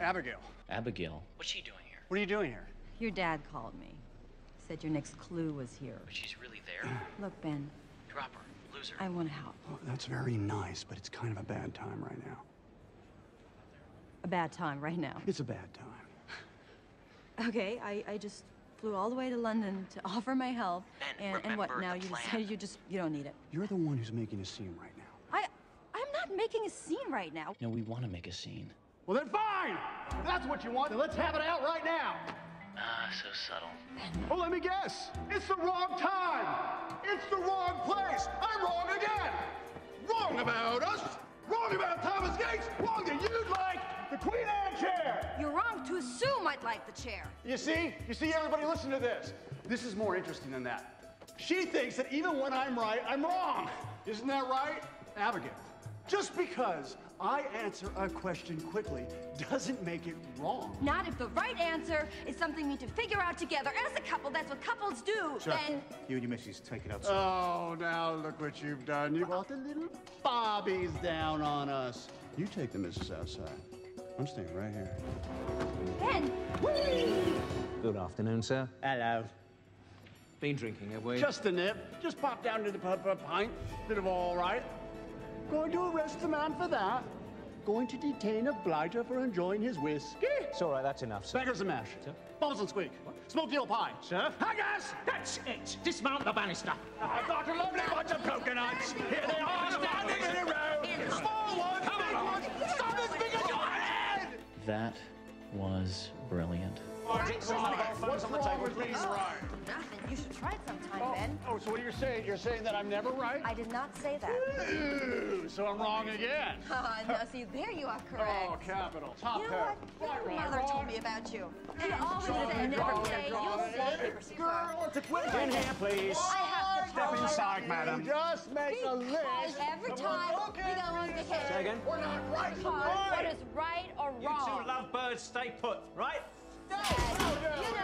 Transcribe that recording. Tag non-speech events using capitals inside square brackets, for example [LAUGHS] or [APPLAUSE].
Abigail, Abigail. What's she doing here? what are you doing here? Your dad called me. Said your next clue was here. But she's really there? [CLEARS THROAT] Look, Ben, Drop her. Lose her. I want to help. Well, that's very nice, but it's kind of a bad time right now. A bad time right now. It's a bad time. [SIGHS] Okay, I, I just flew all the way to London to [LAUGHS] offer my help. Ben, and, and what, now you decided you just, you don't need it. You're the one who's making a scene right now. I, I'm not making a scene right now. No, we want to make a scene. Well, then fine! If that's what you want, then let's have it out right now! Ah, so subtle. Oh, let me guess. It's the wrong time. It's the wrong place. I'm wrong again. Wrong about us. Wrong about Thomas Gates. Wrong that you'd like the Queen Anne chair. You're wrong to assume I'd like the chair. You see? You see, everybody listen to this. This is more interesting than that. She thinks that even when I'm right, I'm wrong. Isn't that right, Abigail? Just because I answer a question quickly doesn't make it wrong. Not if the right answer is something we need to figure out together as a couple. That's what couples do. Then You and your missus take it outside. Oh, now look what you've done. You brought the little bobbies down on us. You take the missus outside. I'm staying right here. Ben, Good afternoon, sir. Hello. Been drinking, have we? Just a nip. Just pop down to the pub for a pint. Bit of all right. Going to arrest the man for that. Going to detain a blighter for enjoying his whiskey. It's all right, that's enough, sir. Bangers and mash. Sir? Bubbles and squeak. Smoked eel pie. Sir? Hi, guys! That's it! Dismount the banister! I've got a lovely bunch of coconuts. Here they are, standing in a row. Small ones, big ones, some as big as your head. That was brilliant. What's wrong with being right? nothing. You should try it sometime, oh. Ben. Oh, so what are you're saying? You're saying that I'm never right? I did not say that. Ooh, so I'm wrong again. [LAUGHS] Ah, no, see, there you are correct. Oh, capital. Top You know pair. what? Your right, mother wrong. told me about you. She always Wrong, said, never wrong, say, you'll see, never. Girl, it's a quick In here, please. I have to Step tell inside, madam. Just make a Because list. every time we go on okay, vacation, Say again? We're not right. because what is right or wrong. You wrong. two love birds, stay put, right? said, you know, Don't even